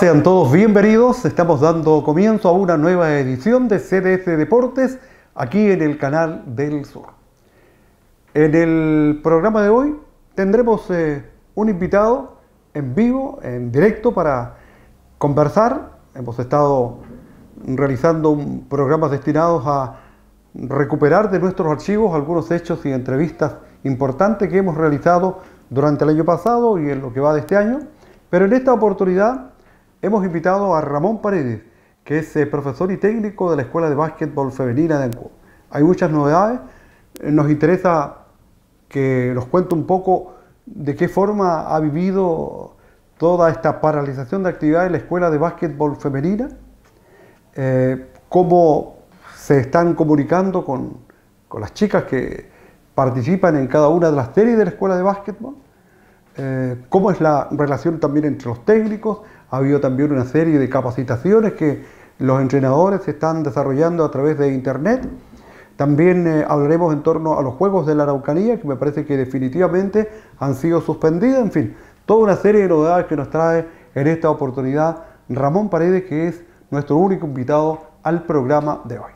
Sean todos bienvenidos. Estamos dando comienzo a una nueva edición de CDS Deportes aquí en el canal del Sur. En el programa de hoy tendremos eh, un invitado en vivo, en directo para conversar. Hemos estado realizando programas destinados a recuperar de nuestros archivos algunos hechos y entrevistas importantes que hemos realizado durante el año pasado y en lo que va de este año. Pero en esta oportunidad hemos invitado a Ramón Paredes, que es eh, profesor y técnico de la Escuela de Básquetbol Femenina de Ancú. Hay muchas novedades. Eh, nos interesa que nos cuente un poco de qué forma ha vivido toda esta paralización de actividades en la Escuela de Básquetbol Femenina, eh, cómo se están comunicando con, con las chicas que participan en cada una de las series de la Escuela de Básquetbol cómo es la relación también entre los técnicos. Ha habido también una serie de capacitaciones que los entrenadores están desarrollando a través de Internet. También eh, hablaremos en torno a los Juegos de la Araucanía, que me parece que definitivamente han sido suspendidos. En fin, toda una serie de novedades que nos trae en esta oportunidad Ramón Paredes, que es nuestro único invitado al programa de hoy.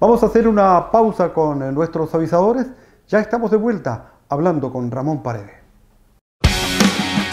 Vamos a hacer una pausa con eh, nuestros avisadores. Ya estamos de vuelta hablando con Ramón Paredes.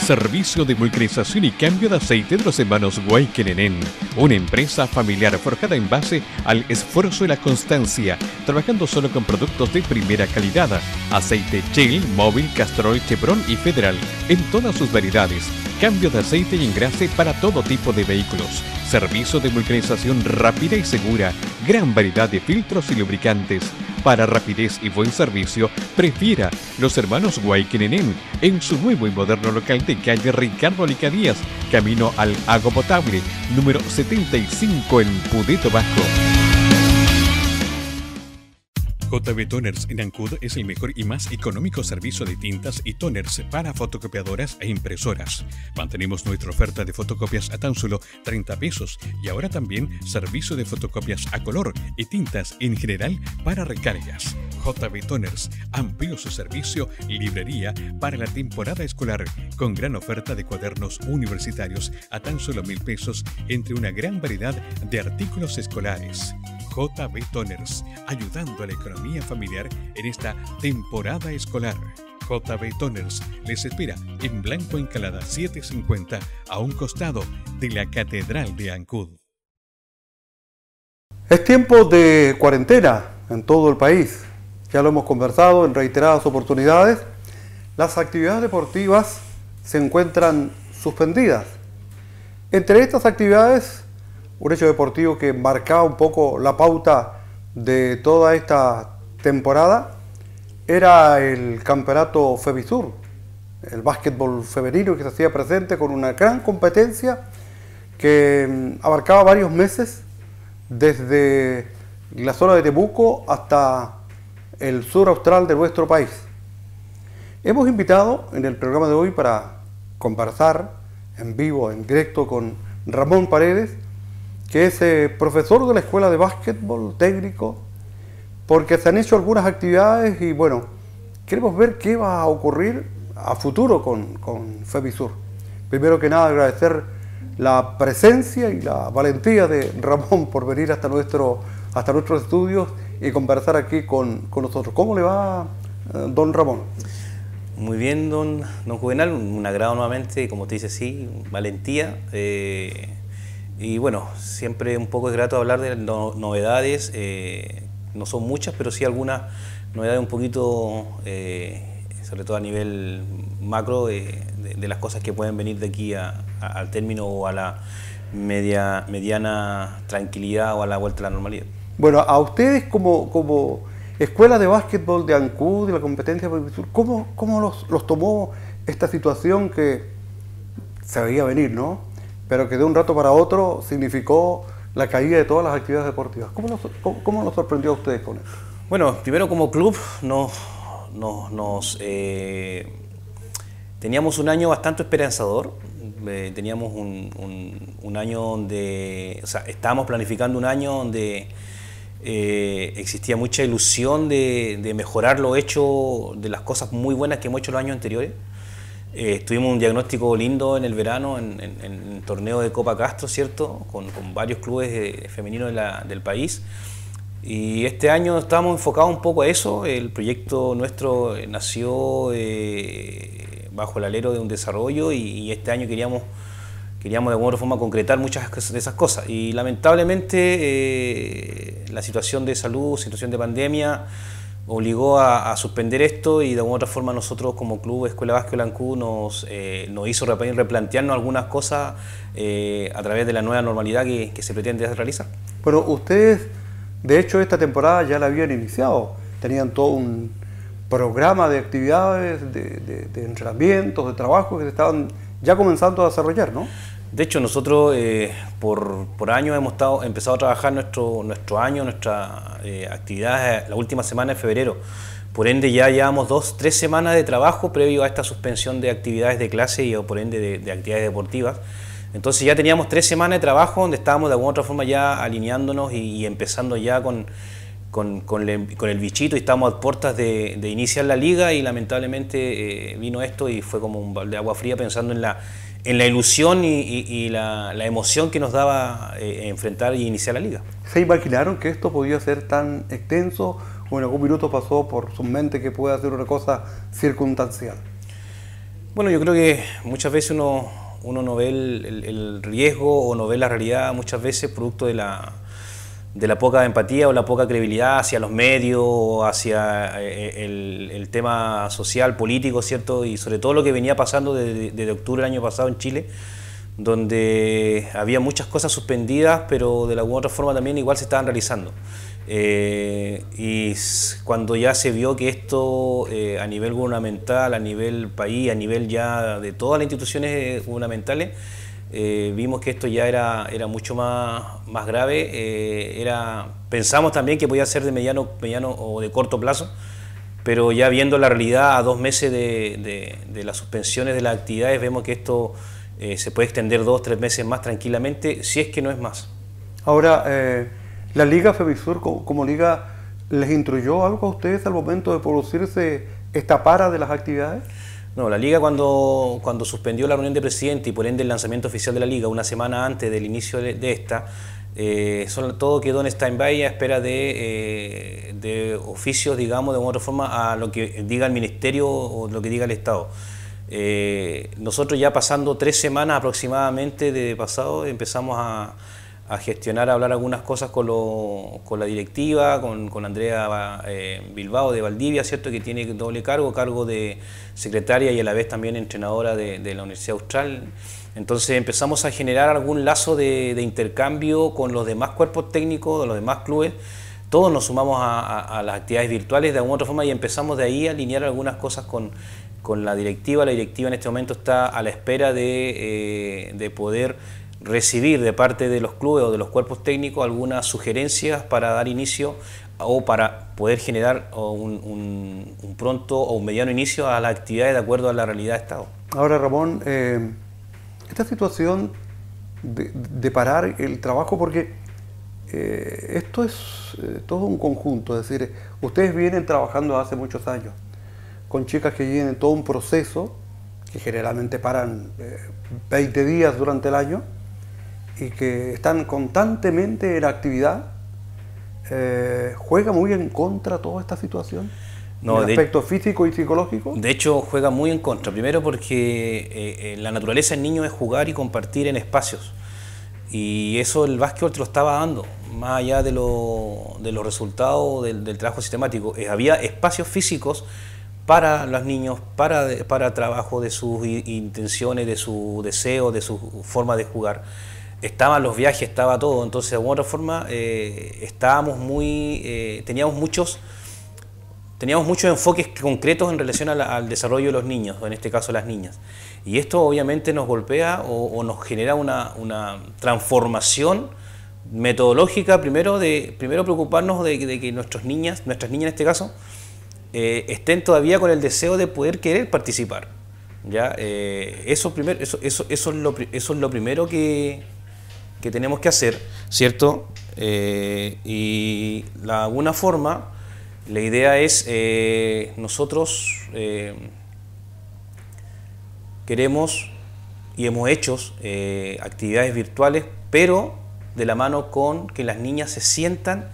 Servicio de vulcanización y cambio de aceite de los hermanos Guayquenenen. Una empresa familiar forjada en base al esfuerzo y la constancia, trabajando solo con productos de primera calidad. Aceite Shell, Móvil, Castrol, Chevron y Federal en todas sus variedades. Cambio de aceite y engrase para todo tipo de vehículos. Servicio de vulcanización rápida y segura. Gran variedad de filtros y lubricantes para rapidez y buen servicio, prefiera los hermanos Guayquenenen en su nuevo y moderno local de calle Ricardo Lica Díaz, camino al Agua Potable, número 75 en Pudeto Vasco. JB Toners en Ancud es el mejor y más económico servicio de tintas y toners para fotocopiadoras e impresoras. Mantenemos nuestra oferta de fotocopias a tan solo 30 pesos y ahora también servicio de fotocopias a color y tintas en general para recargas. JB Toners amplió su servicio librería para la temporada escolar con gran oferta de cuadernos universitarios a tan solo mil pesos entre una gran variedad de artículos escolares. JB Toners, ayudando a la economía familiar en esta temporada escolar. JB Toners les espera en Blanco Encalada 750 a un costado de la Catedral de Ancud. Es tiempo de cuarentena en todo el país. Ya lo hemos conversado en reiteradas oportunidades. Las actividades deportivas se encuentran suspendidas. Entre estas actividades un hecho deportivo que marcaba un poco la pauta de toda esta temporada era el campeonato Febisur, el básquetbol femenino que se hacía presente con una gran competencia que mm, abarcaba varios meses desde la zona de Temuco hasta el sur austral de nuestro país. Hemos invitado en el programa de hoy para conversar en vivo, en directo con Ramón Paredes, que es eh, profesor de la escuela de básquetbol técnico, porque se han hecho algunas actividades y bueno, queremos ver qué va a ocurrir a futuro con, con Febisur. Primero que nada agradecer la presencia y la valentía de Ramón por venir hasta, nuestro, hasta nuestros estudios y conversar aquí con, nosotros. ¿Cómo le va, eh, don Ramón? Muy bien, don, don Juvenal, un agrado nuevamente, como te dice, sí, valentía. Eh, y bueno, siempre un poco es grato hablar de novedades, eh, no son muchas, pero sí algunas novedades un poquito, eh, sobre todo a nivel macro, de, las cosas que pueden venir de aquí al término o a la media, mediana tranquilidad o a la vuelta a la normalidad. Bueno, a ustedes como, como escuela de básquetbol de Ancud, de la competencia ¿cómo, cómo los, los tomó esta situación que se veía venir, no? Pero que de un rato para otro significó la caída de todas las actividades deportivas. ¿Cómo nos, cómo, sorprendió a ustedes con eso? Bueno, primero como club nos, nos, eh, teníamos un año bastante esperanzador. Eh, teníamos un, un, año donde, o sea, estábamos planificando un año donde eh, existía mucha ilusión de, de, mejorar lo hecho, de las cosas muy buenas que hemos hecho los años anteriores. Eh, tuvimos un diagnóstico lindo en el verano en, el torneo de Copa Castro, ¿cierto? Con, varios clubes femeninos del país. Y este año estamos enfocados un poco a eso. El proyecto nuestro nació eh, bajo el alero de un desarrollo y, este año queríamos, queríamos de alguna forma concretar muchas de esas cosas. Y lamentablemente eh, la situación de salud, situación de pandemia, obligó a, suspender esto y de alguna otra forma nosotros como club Escuela Vasco Lancú nos, eh, nos hizo replantearnos algunas cosas eh, a través de la nueva normalidad que, se pretende realizar. Pero ustedes, de hecho, esta temporada ya la habían iniciado, tenían todo un programa de actividades, de, de entrenamientos, de trabajo que estaban ya comenzando a desarrollar, ¿no? De hecho, nosotros eh, por, por, años hemos estado, empezado a trabajar nuestro, nuestro año, nuestra eh, actividad la última semana de febrero. Por ende, ya llevamos dos, tres semanas de trabajo previo a esta suspensión de actividades de clase y por ende de, actividades deportivas. Entonces ya teníamos tres semanas de trabajo donde estábamos de alguna otra forma ya alineándonos y, empezando ya con, con, con, el bichito y estábamos a puertas de, de iniciar la liga y lamentablemente eh, vino esto y fue como un balde de agua fría pensando en la en la ilusión y, la, emoción que nos daba eh, enfrentar y iniciar la liga. ¿Se imaginaron que esto podía ser tan extenso o en algún minuto pasó por su mente que pueda ser una cosa circunstancial? Bueno, yo creo que muchas veces uno, uno no ve el riesgo o no ve la realidad muchas veces producto de la, de la poca empatía o la poca credibilidad hacia los medios, hacia eh, el, tema social, político, ¿cierto? Y sobre todo lo que venía pasando desde, octubre del año pasado en Chile, donde había muchas cosas suspendidas, pero de alguna otra forma también igual se estaban realizando. Eh, y cuando ya se vio que esto eh, a nivel gubernamental, a nivel país, a nivel ya de todas las instituciones gubernamentales, eh, vimos que esto ya era, era mucho más, más grave. Eh, era, pensamos también que podía ser de mediano, mediano o de corto plazo, pero ya viendo la realidad a dos meses de, de, las suspensiones de las actividades, vemos que esto eh, se puede extender dos, tres meses más tranquilamente, si es que no es más. Ahora, ¿la Liga Femisur como, como liga les instruyó algo a ustedes al momento de producirse esta para de las actividades? No, la Liga cuando, cuando suspendió la reunión de presidente y por ende el lanzamiento oficial de la Liga una semana antes del inicio de, esta, eh, todo quedó en stand-by a espera de, eh, de, oficios, digamos, de alguna otra forma a lo que diga el Ministerio o lo que diga el Estado. Eh, nosotros ya pasando tres semanas aproximadamente de pasado empezamos a, a gestionar, a hablar algunas cosas con, con la directiva, con, con Andrea eh, Bilbao de Valdivia, ¿cierto? que tiene doble cargo, cargo de secretaria y a la vez también entrenadora de, la Universidad Austral. Entonces empezamos a generar algún lazo de, intercambio con los demás cuerpos técnicos, de los demás clubes. Todos nos sumamos a, las actividades virtuales de alguna otra forma y empezamos de ahí a alinear algunas cosas con, con la directiva. La directiva en este momento está a la espera de, eh, de poder recibir de parte de los clubes o de los cuerpos técnicos algunas sugerencias para dar inicio o para poder generar un, pronto o un mediano inicio a las actividades de acuerdo a la realidad de Estado. Ahora, Ramón, eh, esta situación de, parar el trabajo, porque eh, esto es eh, todo un conjunto, es decir, ustedes vienen trabajando hace muchos años con chicas que vienen todo un proceso, que generalmente paran 20 días durante el año, y que están constantemente en actividad, eh, ¿juega muy en contra toda esta situación? No, ¿El aspecto físico y psicológico? De hecho, juega muy en contra. Primero porque eh, eh, la naturaleza del niño es jugar y compartir en espacios. Y eso el básquetbol te lo estaba dando, más allá de, lo, de los resultados del, trabajo sistemático. había espacios físicos para los niños, para, para trabajo de sus intenciones, de su deseo, de su forma de jugar estaban los viajes, estaba todo, entonces de alguna forma eh, estábamos muy, eh, teníamos muchos teníamos muchos enfoques concretos en relación al desarrollo de los niños, o en este caso las niñas. Y esto obviamente nos golpea o, nos genera una, transformación metodológica, primero de primero preocuparnos de, que nuestras niñas, nuestras niñas en este caso, eh, estén todavía con el deseo de poder querer participar. ¿ya? eso, primero, eso, eso, eso, es lo, eso es lo primero que, que tenemos que hacer, ¿cierto? Eh, y de alguna forma, la idea es eh, nosotros, eh, queremos y hemos hecho actividades virtuales, pero de la mano con que las niñas se sientan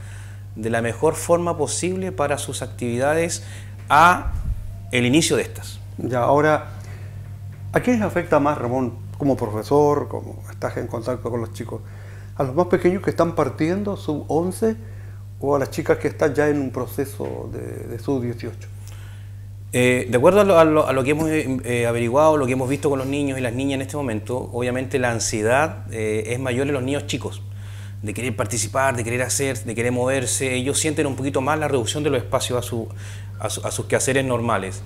de la mejor forma posible para sus actividades a el inicio de estas. Ya, ahora, ¿a quiénes afecta más, Ramón, como profesor, como estás en contacto con los chicos? ¿A los más pequeños que están partiendo, sub 11, o a las chicas que están ya en un proceso de, sub 18? Eh, de acuerdo a lo, que hemos eh, averiguado, lo que hemos visto con los niños y las niñas en este momento, obviamente la ansiedad eh, es mayor en los niños chicos, de querer participar, de querer hacer, de querer moverse. Ellos sienten un poquito más la reducción de los espacios a, a sus quehaceres normales.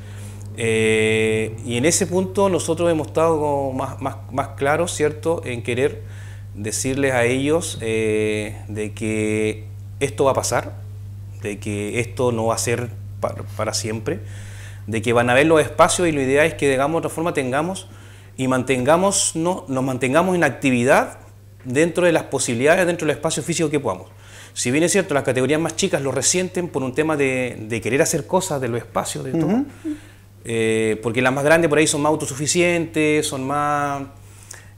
Eh, y en ese punto nosotros hemos estado más, más, más, claros, ¿cierto?, en querer decirles a ellos eh, de que esto va a pasar, de que esto no va a ser para, siempre, de que van a haber los espacios y lo ideal es que, digamos, de otra forma tengamos y mantengamos, no, nos mantengamos en actividad dentro de las posibilidades, dentro del espacio físico que podamos. Si bien es cierto, las categorías más chicas lo resienten por un tema de, de querer hacer cosas de los espacios, de todo. Eh, porque las más grandes por ahí son más autosuficientes, son más,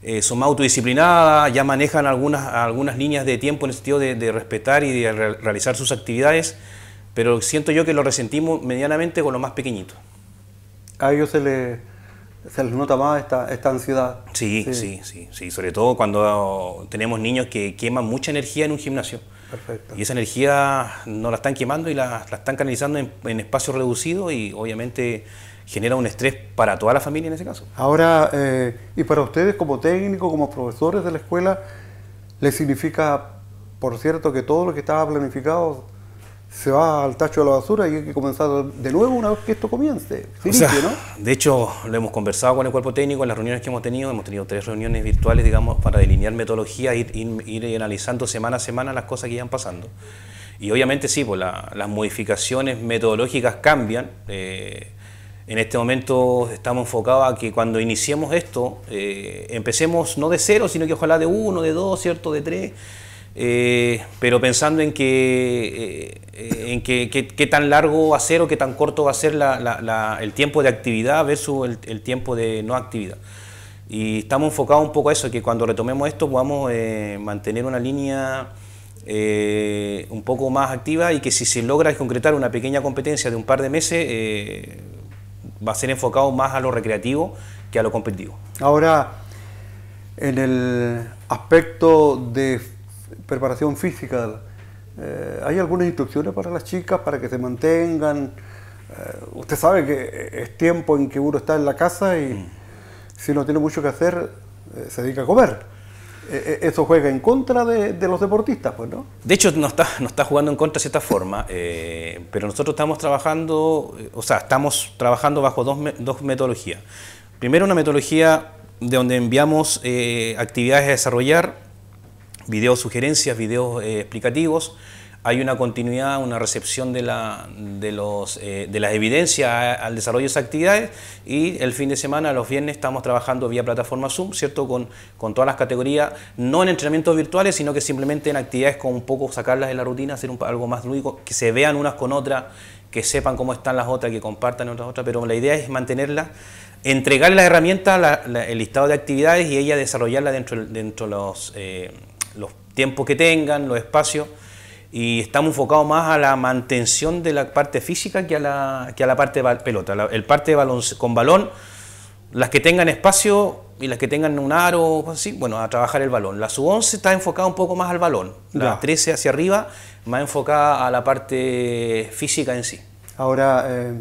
eh, son más autodisciplinadas, ya manejan algunas, algunas líneas de tiempo en el sentido de, respetar y de realizar sus actividades, pero siento yo que lo resentimos medianamente con los más pequeñitos. A ellos se, les nota más esta, esta ansiedad. Sí, sí, sí, sí, sobre todo cuando tenemos niños que queman mucha energía en un gimnasio. Perfecto. Y esa energía no la están quemando y la, están canalizando en, en espacios reducidos y obviamente genera un estrés para toda la familia en ese caso. Ahora, eh, y para ustedes como técnicos, como profesores de la escuela, ¿les significa, por cierto, que todo lo que estaba planificado se va al tacho de la basura y hay que comenzar de nuevo una vez que esto comience? De hecho, lo hemos conversado con el cuerpo técnico en las reuniones que hemos tenido, hemos tenido tres reuniones virtuales, digamos, para delinear metodología, ir, ir, analizando semana a semana las cosas que iban pasando. Y obviamente sí, pues las modificaciones metodológicas cambian. Eh, en este momento estamos enfocados a que cuando iniciemos esto, eh, empecemos no de cero, sino que ojalá de uno, de dos, ¿cierto? De tres, eh, pero pensando en que, eh, en qué tan largo va a ser o qué tan corto va a ser el tiempo de actividad versus el, tiempo de no actividad. Y estamos enfocados un poco a eso, que cuando retomemos esto podamos mantener una línea un poco más activa y que si se logra concretar una pequeña competencia de un par de meses, va a ser enfocado más a lo recreativo que a lo competitivo. Ahora, en el aspecto de preparación física, eh, ¿hay algunas instrucciones para las chicas para que se mantengan? Eh, usted sabe que es tiempo en que uno está en la casa y mm. si no tiene mucho que hacer, eh, se dedica a comer. Eh, eh, eso juega en contra de, los deportistas, pues, ¿no? De hecho, no está, no está jugando en contra de cierta forma, eh, pero nosotros estamos trabajando, o sea, estamos trabajando bajo dos, dos metodologías. Primero, una metodología de donde enviamos actividades a desarrollar, videos sugerencias, videos explicativos, hay una continuidad, una recepción de, la, de, los, eh, de las evidencias al desarrollo de esas actividades y el fin de semana, los viernes, estamos trabajando vía plataforma Zoom, ¿cierto? Con, con todas las categorías, no en entrenamientos virtuales, sino que simplemente en actividades con un poco sacarlas de la rutina, hacer algo más lúdico, que se vean unas con otras, que sepan cómo están las otras, que compartan otras otras, pero la idea es mantenerlas entregarle las herramientas, el listado de actividades y ella desarrollarla dentro de dentro los, eh, los tiempos que tengan, los espacios y estamos enfocados más a la mantención de la parte física que a la, que a la parte de pelota. el parte de balón, con balón, las que tengan espacio y las que tengan un aro, así, bueno, a trabajar el balón. La sub-11 está enfocada un poco más al balón, la 13 hacia arriba, más enfocada a la parte física en sí. Ahora, eh,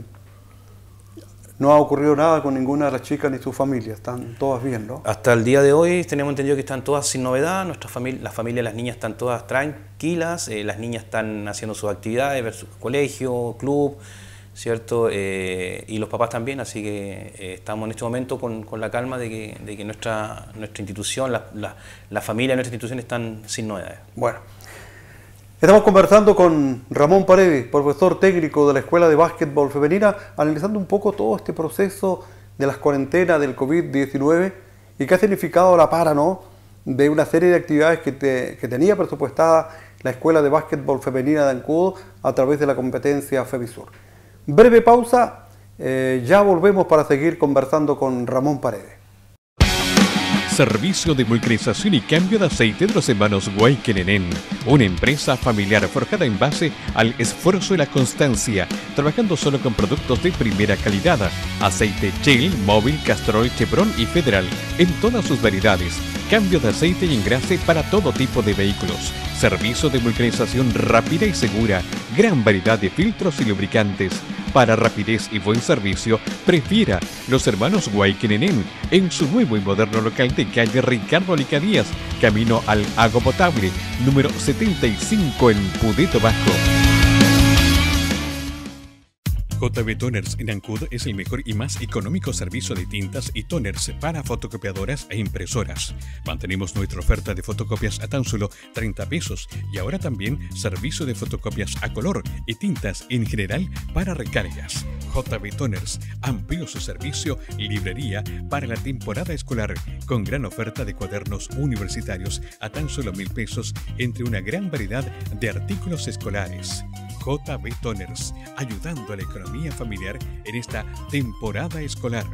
no ha ocurrido nada con ninguna de las chicas ni su familia, están todas bien, ¿no? Hasta el día de hoy tenemos entendido que están todas sin novedad, nuestra familia, la familia, las niñas están todas tranquilas, eh, las niñas están haciendo sus actividades, ver su colegio, club, ¿cierto? Eh, y los papás también, así que eh, estamos en este momento con, con la calma de que, de que, nuestra, nuestra institución, la, la, la familia de nuestra institución están sin novedades. Bueno. Estamos conversando con Ramón Paredes, profesor técnico de la Escuela de Básquetbol Femenina, analizando un poco todo este proceso de las cuarentenas del COVID-19 y qué ha significado la para. De una serie de actividades que, tenía presupuestada la Escuela de Básquetbol Femenina de Ancudo a través de la competencia FEBISUR. Breve pausa, eh, ya volvemos para seguir conversando con Ramón Paredes. Servicio de vulcanización y cambio de aceite de los hermanos Guayquenenen. Una empresa familiar forjada en base al esfuerzo y la constancia, trabajando solo con productos de primera calidad. Aceite Shell, Móvil, Castrol, Chevron y Federal en todas sus variedades. Cambio de aceite y engrase para todo tipo de vehículos. Servicio de vulcanización rápida y segura. Gran variedad de filtros y lubricantes. Para rapidez y buen servicio, prefiera los hermanos Guayquenenen en su nuevo y moderno local de calle Ricardo Licadías, camino al Agua Potable, número 75 en Pudeto Bajo. JB Toners en Ancud es el mejor y más económico servicio de tintas y toners para fotocopiadoras e impresoras. Mantenemos nuestra oferta de fotocopias a tan solo 30 pesos y ahora también servicio de fotocopias a color y tintas en general para recargas. JB Toners amplió su servicio y librería para la temporada escolar con gran oferta de cuadernos universitarios a tan solo mil pesos entre una gran variedad de artículos escolares. JB Toners, ayudando a la economía familiar en esta temporada escolar.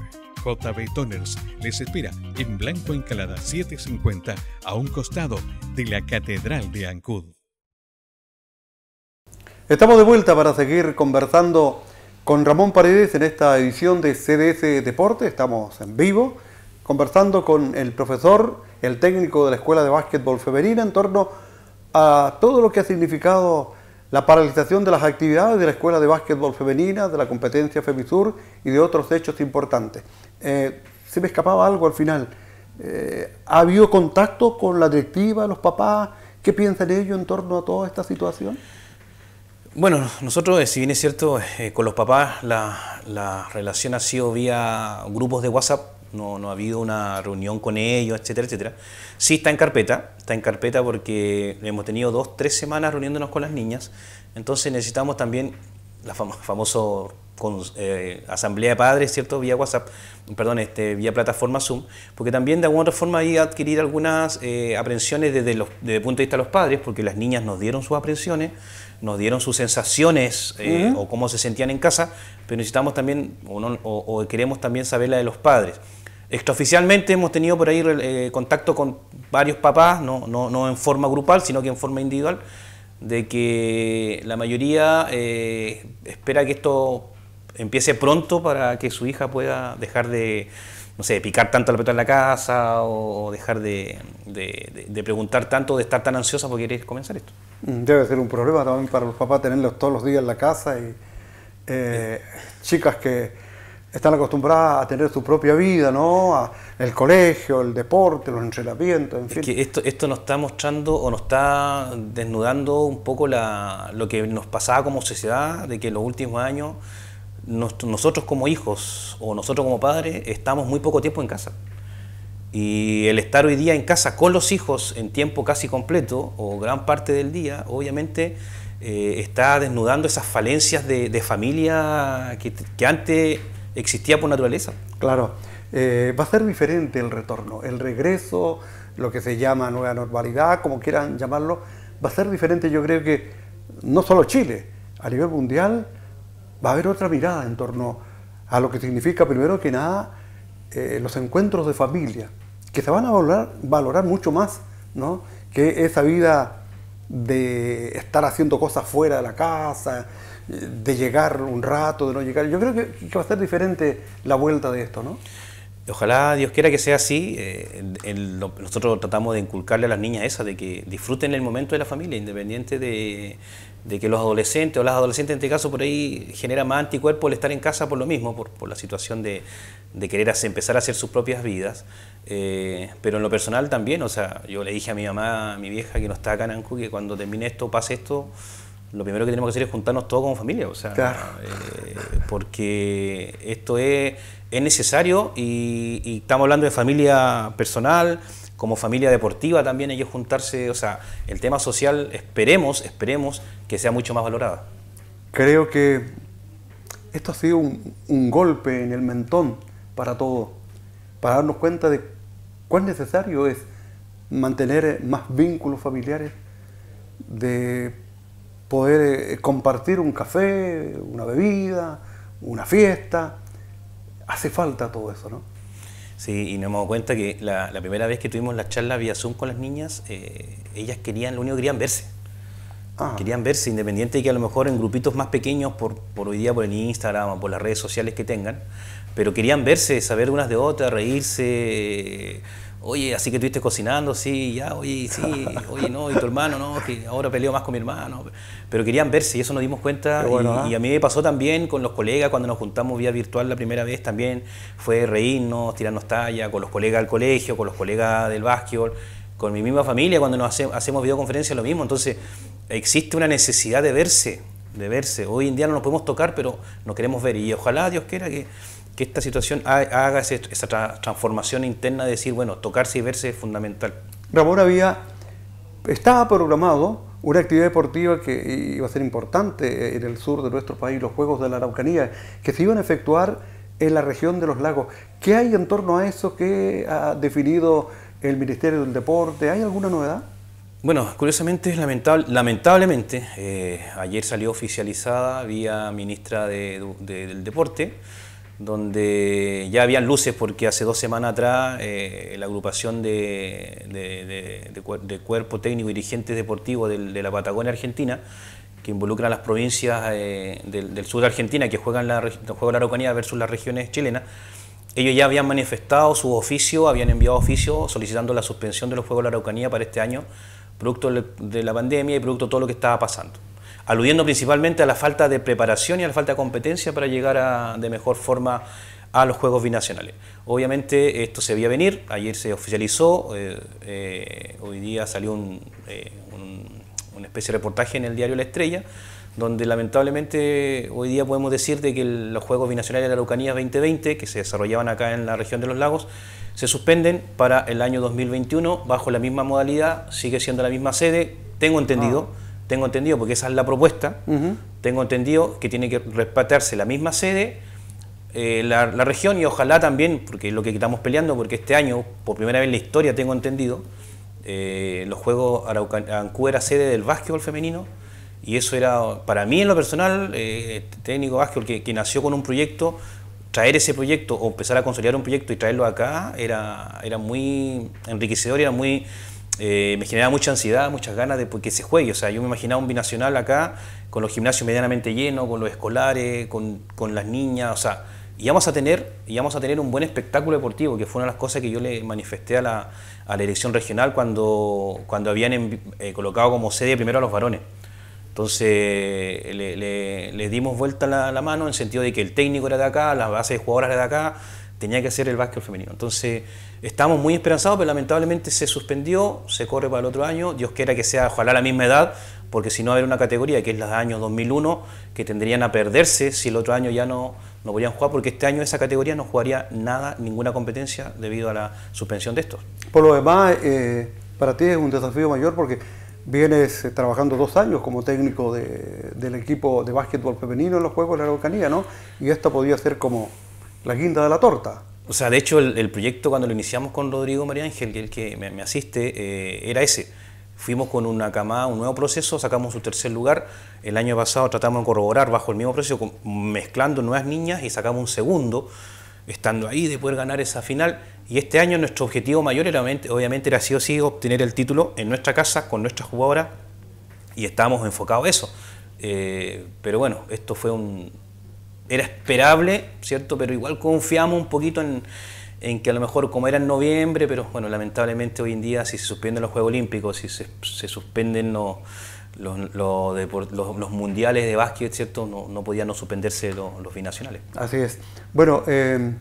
JB Toners les espera en Blanco Encalada 750 a un costado de la Catedral de Ancud. Estamos de vuelta para seguir conversando con Ramón Paredes en esta edición de CDS Deporte. Estamos en vivo conversando con el profesor, el técnico de la Escuela de Básquetbol Femenina en torno a todo lo que ha significado la paralización de las actividades de la Escuela de Básquetbol Femenina, de la competencia FEMISUR y de otros hechos importantes. Eh, se me escapaba algo al final. Eh, ¿Ha habido contacto con la directiva, los papás? ¿Qué piensan ellos en torno a toda esta situación? Bueno, nosotros, eh, si bien es cierto, con los papás la, la, relación ha sido vía grupos de WhatsApp, no, no, ha habido una reunión con ellos, etcétera, etcétera. Sí está en carpeta, está en carpeta porque hemos tenido dos, tres semanas reuniéndonos con las niñas, entonces necesitamos también la fam famoso con, eh, asamblea de padres, ¿cierto? Vía WhatsApp, perdón, este, vía plataforma Zoom, porque también de alguna otra forma hay adquirir algunas eh, aprensiones desde, los, desde el punto de vista de los padres, porque las niñas nos dieron sus aprensiones, nos dieron sus sensaciones eh, o cómo se sentían en casa, pero necesitamos también, o, no, o, o, queremos también saber la de los padres. Extraoficialmente hemos tenido por ahí eh, contacto con varios papás, no, no, no, en forma grupal, sino que en forma individual, de que la mayoría eh, espera que esto empiece pronto para que su hija pueda dejar de, no sé, picar tanto la pelota en la casa o dejar de, de, de preguntar tanto, de estar tan ansiosa porque quiere comenzar esto. Mm, debe ser un problema también para los papás tenerlos todos los días en la casa y eh, chicas que están acostumbradas a tener su propia vida, ¿no? A el colegio, el deporte, los entrenamientos, en fin. Que esto, esto nos está mostrando o nos está desnudando un poco la, lo que nos pasaba como sociedad, de que en los últimos años nos, nosotros como hijos o nosotros como padres estamos muy poco tiempo en casa. Y el estar hoy día en casa con los hijos en tiempo casi completo o gran parte del día, obviamente eh, está desnudando esas falencias de, de familia que, que antes existía por naturaleza. Claro, eh, va a ser diferente el retorno, el regreso, lo que se llama nueva normalidad, como quieran llamarlo, va a ser diferente. Yo creo que no solo Chile, a nivel mundial va a haber otra mirada en torno a lo que significa primero que nada eh, los encuentros de familia, que se van a valorar, valorar mucho más ¿no? que esa vida de estar haciendo cosas fuera de la casa, de llegar un rato, de no llegar. Yo creo que, que va a ser diferente la vuelta de esto, ¿no? Ojalá Dios quiera que sea así. Eh, el, nosotros tratamos de inculcarle a las niñas esa, de que disfruten el momento de la familia, independiente de, que los adolescentes o las adolescentes en este caso por ahí generan más anticuerpos al estar en casa por lo mismo, por, la situación de, de querer empezar a hacer sus propias vidas. Eh, pero en lo personal también, o sea, yo le dije a mi mamá, a mi vieja que no está acá en Ancu, que cuando termine esto, pase esto, lo primero que tenemos que hacer es juntarnos todos como familia, o sea, claro. eh, porque esto es, es necesario y, y, estamos hablando de familia personal, como familia deportiva también que juntarse, o sea, el tema social esperemos, esperemos que sea mucho más valorado. Creo que esto ha sido un, un golpe en el mentón para todos, para darnos cuenta de cuán necesario es mantener más vínculos familiares, de poder eh, compartir un café, una bebida, una fiesta. Hace falta todo eso, ¿no? Sí, y nos hemos dado cuenta que la, primera vez que tuvimos la charla vía Zoom con las niñas, ellas querían, lo único que querían verse. Ah. Querían verse, independiente de que a lo mejor en grupitos más pequeños, por, por hoy día por el Instagram o por las redes sociales que tengan, pero querían verse, saber unas de otras, reírse. Oye, así que estuviste cocinando, sí, ya, oye, sí, oye, no, y tu hermano, no, que ahora peleo más con mi hermano. Pero querían verse y eso nos dimos cuenta. ¿ah? y, a mí me pasó también con los colegas cuando nos juntamos vía virtual la primera vez también. Fue reírnos, tirarnos talla, con los colegas del colegio, con los colegas del básquetbol, con mi misma familia cuando nos hacemos videoconferencias, lo mismo. Entonces, existe una necesidad de verse, de verse. Hoy en día no nos podemos tocar, pero nos queremos ver. Y ojalá Dios quiera que, que esta situación haga esa transformación interna de decir, bueno, tocarse y verse es fundamental. Ramón, había, estaba programado una actividad deportiva que iba a ser importante en el sur de nuestro país, los Juegos de la Araucanía, que se iban a efectuar en la región de los lagos. ¿Qué hay en torno a eso que ha definido el Ministerio del Deporte? ¿Hay alguna novedad? Bueno, curiosamente, lamentable, lamentablemente, eh, ayer salió oficializada vía ministra del Deporte, donde ya habían luces porque hace dos semanas atrás eh, la agrupación de, cuerpo técnico y dirigentes deportivos de, la Patagonia Argentina, que involucra a las provincias eh, del, sur de Argentina que juegan la, juego la Araucanía versus las regiones chilenas, ellos ya habían manifestado su oficio, habían enviado oficio solicitando la suspensión de los Juegos de la Araucanía para este año producto de la pandemia y producto de todo lo que estaba pasando. Aludiendo principalmente a la falta de preparación y a la falta de competencia para llegar de mejor forma a los Juegos Binacionales. Obviamente esto se veía venir, ayer se oficializó, eh, eh, hoy día salió eh, un, una especie de reportaje en el diario La Estrella, donde lamentablemente hoy día podemos decir de que los Juegos Binacionales de Araucanía 2020, que se desarrollaban acá en la región de los lagos, se suspenden para el año 2021 bajo la misma modalidad, sigue siendo la misma sede, tengo entendido, ah. Tengo entendido porque esa es la propuesta, tengo entendido que tiene que respetarse la misma sede, eh, la, región y ojalá también, porque es lo que estamos peleando, porque este año, por primera vez en la historia tengo entendido, eh, los Juegos Ancú era sede del básquetbol femenino y eso era, para mí en lo personal, eh, técnico básquetbol que, que nació con un proyecto traer ese proyecto o empezar a consolidar un proyecto y traerlo acá era, era muy enriquecedor y era muy, eh, me generaba mucha ansiedad, muchas ganas de que se juegue. O sea, yo me imaginaba un binacional acá con los gimnasios medianamente llenos, con los escolares, con, con las niñas, o sea, íbamos a tener, íbamos a tener un buen espectáculo deportivo, que fue una de las cosas que yo le manifesté a la, a la elección regional cuando, cuando habían eh, colocado como sede primero a los varones. Entonces le, dimos vuelta la, la, mano en el sentido de que el técnico era de acá, la base de jugadoras era de acá, tenía que ser el básquet femenino. Entonces estábamos muy esperanzados, pero lamentablemente se suspendió, se corre para el otro año, Dios quiera que sea ojalá la misma edad, porque si no haber una categoría que es la de año 2001, que tendrían a perderse si el otro año ya no, no podían jugar, porque este año esa categoría no jugaría nada, ninguna competencia debido a la suspensión de estos. Por lo demás, eh, para ti es un desafío mayor porque vienes eh, trabajando dos años como técnico del equipo de básquetbol femenino en los Juegos de la Araucanía, ¿no? Y esto podía ser como la guinda de la torta. O sea, de hecho, el, proyecto cuando lo iniciamos con Rodrigo María Ángel, que el que me, asiste, eh, era ese. Fuimos con una camada, un nuevo proceso, sacamos su tercer lugar. El año pasado tratamos de corroborar bajo el mismo proceso, mezclando nuevas niñas y sacamos un segundo, estando ahí de poder ganar esa final y este año nuestro objetivo mayor era, obviamente era sí o sí obtener el título en nuestra casa con nuestra jugadora y estábamos enfocados en eso. Eh, pero bueno, esto fue un... Era esperable, ¿cierto? Pero igual confiamos un poquito en, que a lo mejor como era en noviembre, pero bueno, lamentablemente hoy en día si se suspenden los Juegos Olímpicos, si se, suspenden los, los, mundiales de básquet, ¿cierto? No, no podían no suspenderse los, binacionales. Así es. Bueno, eh,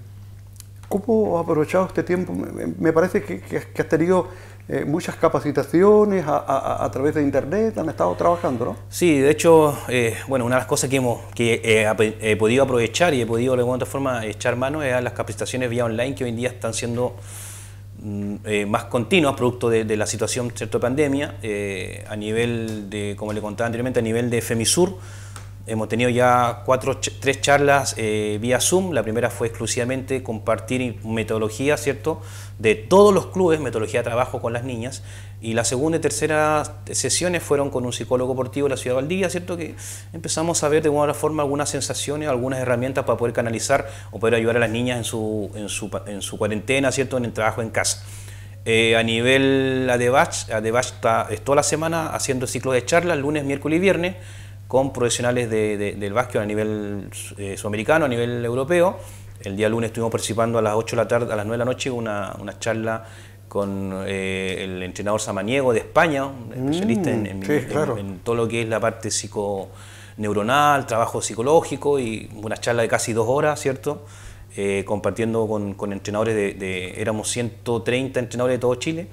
¿Cómo ha aprovechado este tiempo? Me parece que, has tenido eh, muchas capacitaciones a, través de Internet, han estado trabajando, ¿no? Sí, de hecho, eh, bueno, una de las cosas que, hemos, que he podido aprovechar y he podido de alguna forma echar mano es a las capacitaciones vía online que hoy en día están siendo mm, eh, más continuas, producto de, la situación ¿cierto? de pandemia, a nivel de, como le contaba anteriormente, a nivel de FEMISUR, Hemos tenido ya cuatro, tres charlas eh, vía Zoom. La primera fue exclusivamente compartir metodología, ¿cierto? De todos los clubes, metodología de trabajo con las niñas. Y la segunda y tercera sesiones fueron con un psicólogo deportivo de la ciudad de Valdivia, ¿cierto? Que empezamos a ver de alguna forma algunas sensaciones, algunas herramientas para poder canalizar o poder ayudar a las niñas en su, en su, en su cuarentena, ¿cierto? En el trabajo en casa. Eh, a nivel ADEBACH, ADEBACH está toda la semana haciendo ciclo de charlas, lunes, miércoles y viernes con profesionales del básquet a nivel eh, sudamericano, a nivel europeo. El día lunes estuvimos participando a las 8 de la tarde, a las 9 de la noche, una, una charla con eh, el entrenador Samaniego de España, un especialista en, en, todo lo que es la parte psiconeuronal, trabajo psicológico y una charla de casi dos horas, ¿cierto? Eh, compartiendo con, con entrenadores de, éramos 130 entrenadores de todo Chile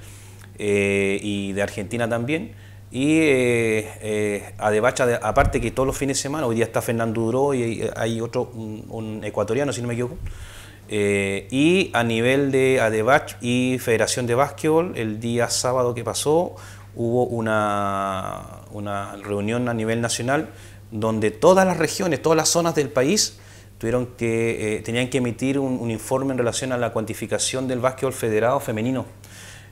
y de Argentina también y eh, eh aparte que todos los fines de semana, hoy día está Fernando Duró y hay otro, un, ecuatoriano, si no me equivoco. Eh, y a nivel de Adebach y Federación de Básquetbol, el día sábado que pasó hubo una, una reunión a nivel nacional donde todas las regiones, todas las zonas del país tuvieron que, eh, tenían que emitir un, un, informe en relación a la cuantificación del básquetbol federado femenino.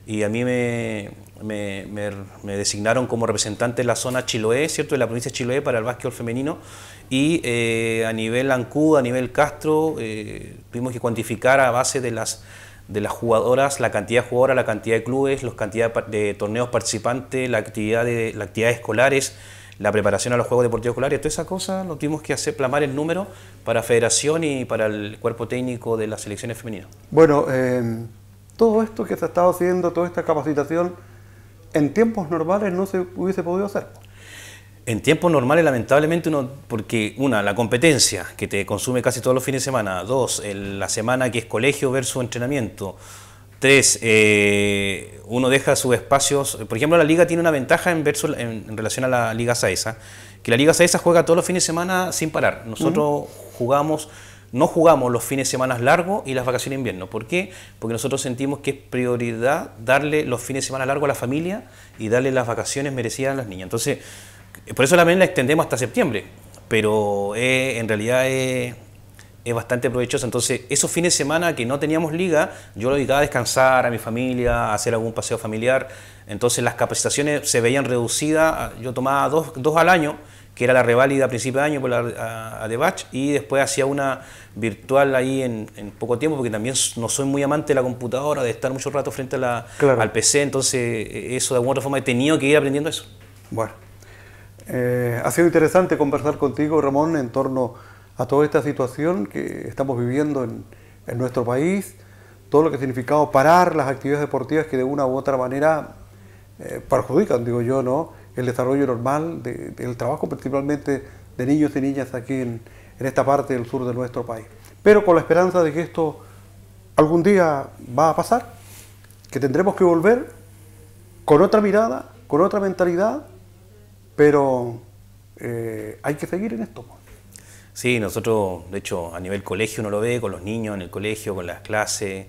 Y a mí me, me, designaron como representante de la zona Chiloé, ¿cierto? de la provincia de Chiloé para el básquetbol femenino. Y eh, a nivel Ancud, a nivel Castro, eh, tuvimos que cuantificar a base de las, de las jugadoras, la cantidad de jugadoras, la cantidad de clubes, la cantidad de torneos participantes, la actividad de las actividades escolares, la preparación a los Juegos Deportivos Escolares, toda esa cosa lo tuvimos que hacer, plamar el número para Federación y para el cuerpo técnico de las selecciones femeninas. Bueno, eh, todo esto que se ha estado haciendo, toda esta capacitación, en tiempos normales no se hubiese podido hacer. En tiempos normales, lamentablemente, uno, porque una, la competencia que te consume casi todos los fines de semana, dos, la semana que es colegio versus entrenamiento, tres, eh, uno deja sus espacios, por ejemplo, la liga tiene una ventaja en, en, relación a la liga Saesa, que la liga Saesa juega todos los fines de semana sin parar. Nosotros jugamos no jugamos los fines de semana largos y las vacaciones de invierno. ¿Por qué? Porque nosotros sentimos que es prioridad darle los fines de semana largos a la familia y darle las vacaciones merecidas a las niñas. Entonces, por eso también la extendemos hasta septiembre, pero en realidad es, bastante provechoso. Entonces, esos fines de semana que no teníamos liga, yo lo dedicaba a descansar a mi familia, a hacer algún paseo familiar. Entonces, las capacitaciones se veían reducidas. Yo tomaba dos, dos al año que era la reválida a principio de año por la Adebach, y después hacía una virtual ahí en, poco tiempo, porque también no soy muy amante de la computadora, de estar mucho rato frente a la, al PC, entonces eh, eso de alguna otra forma he tenido que ir aprendiendo eso. Bueno, eh, ha sido interesante conversar contigo, Ramón, en torno a toda esta situación que estamos viviendo en, en nuestro país, todo lo que ha significado parar las actividades deportivas que de una u otra manera eh, perjudican, digo yo, ¿no? El desarrollo normal del trabajo, principalmente de niños y niñas aquí en, esta parte del sur de nuestro país. Pero con la esperanza de que esto algún día va a pasar, que tendremos que volver con otra mirada, con otra mentalidad, pero eh, hay que seguir en esto. Sí, nosotros, de hecho, a nivel colegio uno lo ve con los niños en el colegio, con las clases,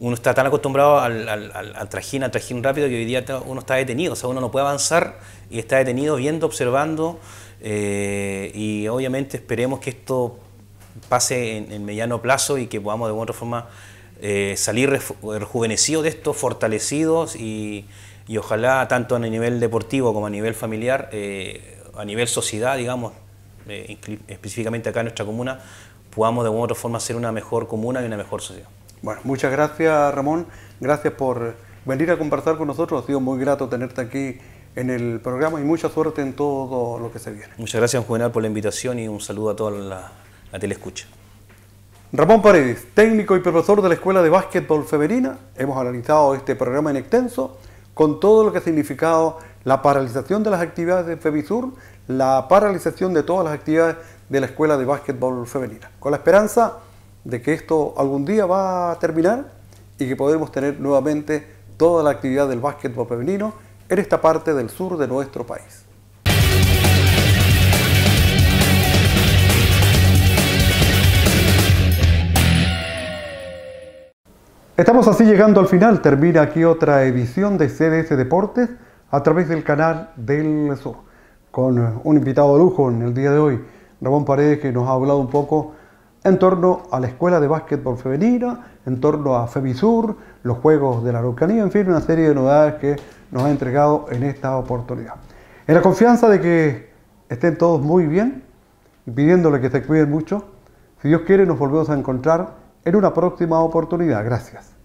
uno está tan acostumbrado al, al, al, trajín, al trajín rápido que hoy día uno está detenido, o sea, uno no puede avanzar y está detenido viendo, observando eh, y obviamente esperemos que esto pase en, mediano plazo y que podamos de alguna otra forma eh, salir rejuvenecidos de esto, fortalecidos y, y, ojalá tanto a nivel deportivo como a nivel familiar, eh, a nivel sociedad, digamos, específicamente acá en nuestra comuna, podamos de alguna otra forma ser una mejor comuna y una mejor sociedad. Bueno, muchas gracias Ramón, gracias por venir a conversar con nosotros, ha sido muy grato tenerte aquí en el programa y mucha suerte en todo lo que se viene. Muchas gracias Juvenal por la invitación y un saludo a toda la, la telescucha. Ramón Paredes, técnico y profesor de la Escuela de Básquetbol Femenina, hemos analizado este programa en extenso con todo lo que ha significado la paralización de las actividades de FEBISUR, la paralización de todas las actividades de la Escuela de Básquetbol Femenina, con la esperanza de que esto algún día va a terminar y que podemos tener nuevamente toda la actividad del básquetbol femenino en esta parte del sur de nuestro país. Estamos así llegando al final, termina aquí otra edición de CDS Deportes a través del canal del Sur, con un invitado de lujo en el día de hoy, Ramón Paredes, que nos ha hablado un poco en torno a la Escuela de Básquetbol Femenina, en torno a FEMISUR, los Juegos de la Araucanía, en fin, una serie de novedades que nos ha entregado en esta oportunidad. En la confianza de que estén todos muy bien y pidiéndole que se cuiden mucho, si Dios quiere nos volvemos a encontrar en una próxima oportunidad. Gracias.